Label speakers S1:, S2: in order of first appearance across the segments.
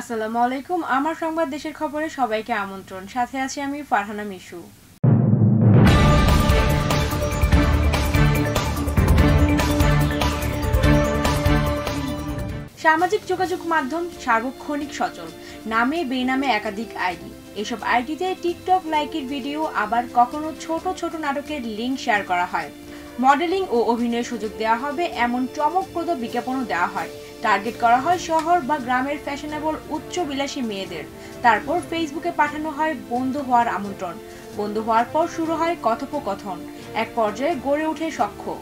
S1: আসসালামু আলাইকুম। আমার সংবাদ দেশের খবরে সবাইকে আমন্ত্রণ। সাথে আছি আমি ফারহানা মিশু। সামাজিক যোগাযোগ মাধ্যম সার্বক্ষণিক সচল, নামে বেনামে একাধিক আইডি। এসব আইডিতে টিকটক লাইকের ভিডিও, আবার কখনো ছোট ছোট নাটকের লিঙ্ক শেয়ার করা হয়। মডেলিং ও অভিনয়ের সুযোগ দেওয়া হবে, এমন চমকপ্রদ বিজ্ঞাপনও দেওয়া হয়। টার্গেট করা হয় শহর বা গ্রামের ফ্যাশনেবল, উচ্চ বিলাসী মেয়েদের। তারপর ফেসবুকে পাঠানো হয় বন্ধু হওয়ার আমন্ত্রণ। বন্ধু হওয়ার পর শুরু হয় কথোপকথন। এক পর্যায়ে গড়ে ওঠে সখ্য।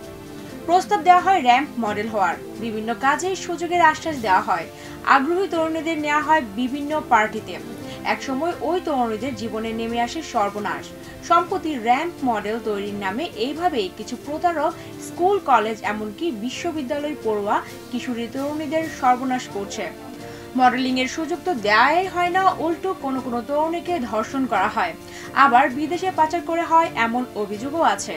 S1: প্রস্তাব দেওয়া হয় র্যাম্প মডেল হওয়ার। বিভিন্ন কাজে সুযোগের আশ্বাস দেওয়া হয়। আগ্রহী তরুণীদের নেওয়া হয় বিভিন্ন পার্টিতে। একসময় ওই তরুণীদের জীবনে নেমে আসে সর্বনাশ। সম্প্রতি র্যাম্প মডেল তৈরির নামে এইভাবেই কিছু প্রতারক, স্কুল, কলেজ, এমনকি বিশ্ববিদ্যালয় পড়ুয়া কিশোরী তরুণীদের সর্বনাশ করছে। মডেলিং এর সুযোগ তো দেয়াই হয় না, উল্টো কোনো কোনো তরুণীকে ধর্ষণ করা হয়। আবার বিদেশে পাচার করে হয় এমন অভিযোগও আছে।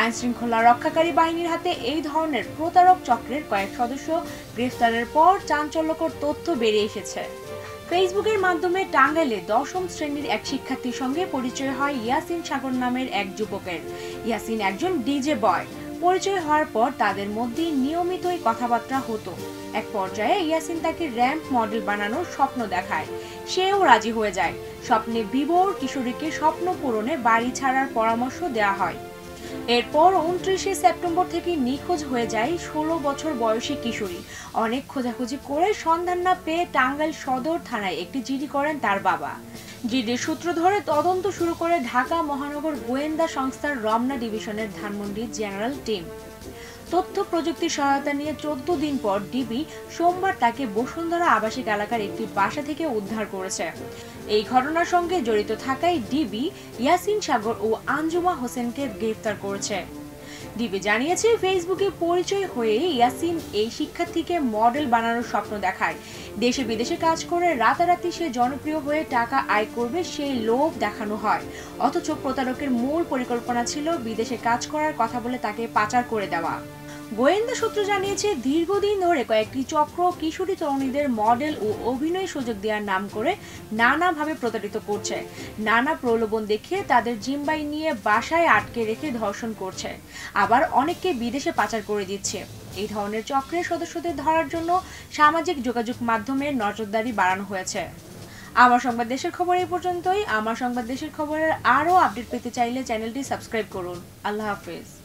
S1: আইন শৃঙ্খলা রক্ষাকারী বাহিনীর হাতে এই ধরনের প্রতারক চক্রের কয়েক সদস্য গ্রেফতারের পর চাঞ্চল্যকর তথ্য বেরিয়ে এসেছে। ফেসবুকের মাধ্যমে টাঙ্গাইলে দশম শ্রেণির এক শিক্ষার্থীর সঙ্গে পরিচয় হয় ইয়াসিন সাগর নামের এক যুবকের। ইয়াসিন একজন ডিজে বয়। পরিচয় হওয়ার পর তাদের মধ্যে নিয়মিতই কথাবার্তা হতো। এক পর্যায়ে ইয়াসিন তাকে র্যাম্প মডেল বানানোর স্বপ্ন দেখায়। সেও রাজি হয়ে যায়। স্বপ্নে বিবর কিশোরীকে স্বপ্ন পূরণে বাড়ি ছাড়ার পরামর্শ দেওয়া হয়। এরপর উনত্রিশে সেপ্টেম্বর থেকে নিখোঁজ হয়ে যায় ষোলো বছর বয়সী কিশোরী। অনেক খোঁজাখুঁজি করে সন্ধান না পেয়ে টাঙ্গাইল সদর থানায় একটি জিডি করেন তার বাবা। জিডির সূত্র ধরে তদন্ত শুরু করে ঢাকা মহানগর গোয়েন্দা সংস্থার রমনা ডিভিশনের ধানমন্ডি জেনারেল টিম। তথ্য প্রযুক্তির সহায়তা নিয়ে চোদ্দ দিন পর ডিবি সোমবার তাকে বসুন্ধরা আবাসিক এলাকার একটি বাসা থেকে উদ্ধার করেছে। এই ঘটনার সঙ্গে জড়িত থাকায় ডিবি, ইয়াসিন সাগর ও আঞ্জুমা হোসেনকে গ্রেফতার করেছে। ডিবি জানিয়েছে, ফেসবুকে পরিচয় হয়ে ইয়াসিন এই শিক্ষার্থীকে মডেল বানানোর স্বপ্ন দেখায়। দেশে বিদেশে কাজ করে রাতারাতি সে জনপ্রিয় হয়ে টাকা আয় করবে সেই লোভ দেখানো হয়। অথচ প্রতারকের মূল পরিকল্পনা ছিল বিদেশে কাজ করার কথা বলে তাকে পাচার করে দেওয়া। গোয়েন্দা সূত্র জানিয়েছে, দীর্ঘদিন ধরে কয়েকটি চক্র কিশোরী তরুণীদের মডেল ও অভিনয় সুযোগ দেওয়ার নাম করে নানাভাবে প্রতারিত করছে। নানা প্রলোভন দেখিয়ে তাদের জিম্বাই নিয়ে বাসায় আটকে রেখে ধর্ষণ করছে। আবার অনেককে বিদেশে পাচার করে দিচ্ছে। এই ধরনের চক্রের সদস্যদের ধরার জন্য সামাজিক যোগাযোগ মাধ্যমে নজরদারি বাড়ানো হয়েছে। আমার সংবাদ দেশের খবর এই পর্যন্তই। আমার সংবাদ দেশের খবরের আরও আপডেট পেতে চাইলে চ্যানেলটি সাবস্ক্রাইব করুন। আল্লাহ হাফেজ।